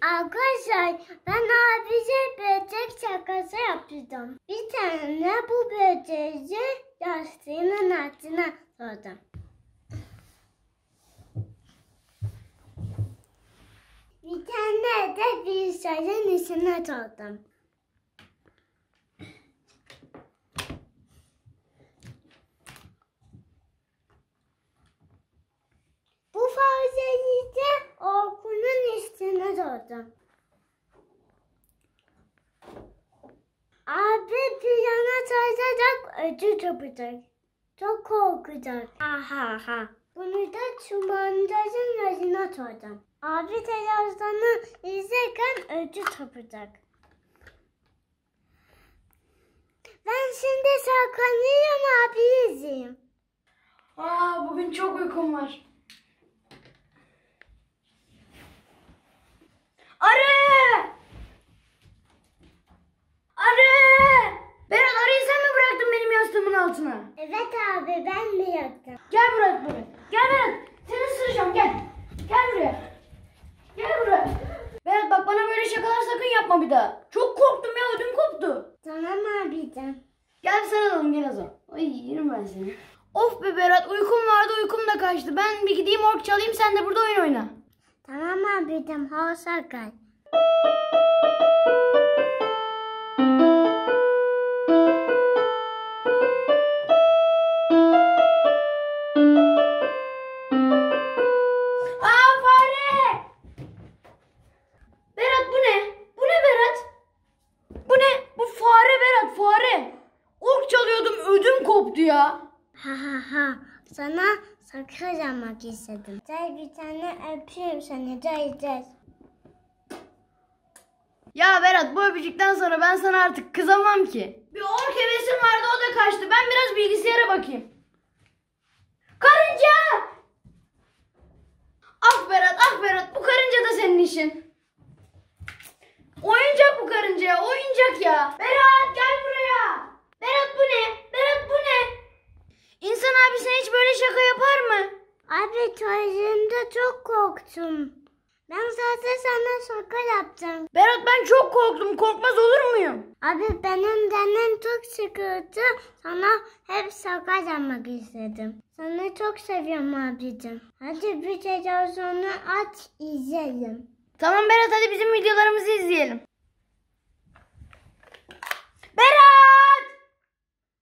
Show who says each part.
Speaker 1: Arkadaşlar ben abice böcek şakası yapacağım. Bir tane bu böceği yastığının altına sordum. Bir tane de bir şeyin içine sordum. Bu fareyi de okulun üstüne sordum. Abi piyano çalacak ödül yapacak. Çok korkacak. Ha ha. Bunu da çumandacın gözüne sordum. Abi televizyonu izlerken ödül yapacak. Ben şimdi saklanıyorum abi izleyeyim.
Speaker 2: Aa bugün çok uykum var. Arı! Arı! Berat arıyı sen mi bıraktın benim yastığımın altına?
Speaker 1: Evet abi ben mi yaptım?
Speaker 2: Gel Berat buraya. Gel Berat. Seni ısıracağım gel. Gel buraya. Gel buraya. Berat bak bana böyle şakalar sakın yapma bir daha. Çok korktum ya ödüm koptu.
Speaker 1: Tamam abicim.
Speaker 2: Gel sarılalım gel o zaman. Ay yerim ben seni. Of be Berat uykum vardı uykum da kaçtı. Ben bir gideyim ork çalayım sen de burada oyun oyna.
Speaker 1: Tamam abicim hoşça kal.
Speaker 2: Koptu ya.
Speaker 1: Ha ha ha. Sana sakız yapmak istedim. Gel bir tane öpeyim seni. Gel gel.
Speaker 2: Ya Berat bu öpücükten sonra ben sana artık kızamam ki. Bir ork hevesim vardı o da kaçtı. Ben biraz bilgisayara bakayım. Karınca! Ah Berat ah Berat bu karınca da senin işin. Oyuncak bu karınca ya oyuncak ya. Berat gel buraya. Berat bu ne? Berat bu ne? İnsan abisine hiç böyle şaka yapar mı?
Speaker 1: Abi tuvaletinde çok korktum. Ben zaten sana şaka yapacağım.
Speaker 2: Berat ben çok korktum. Korkmaz olur muyum?
Speaker 1: Abi benim canım çok sıkıldı. Sana hep şaka yapmak istedim. Seni çok seviyorum abicim. Hadi bir televizyonu aç izleyelim.
Speaker 2: Tamam Berat hadi bizim videolarımızı izleyelim.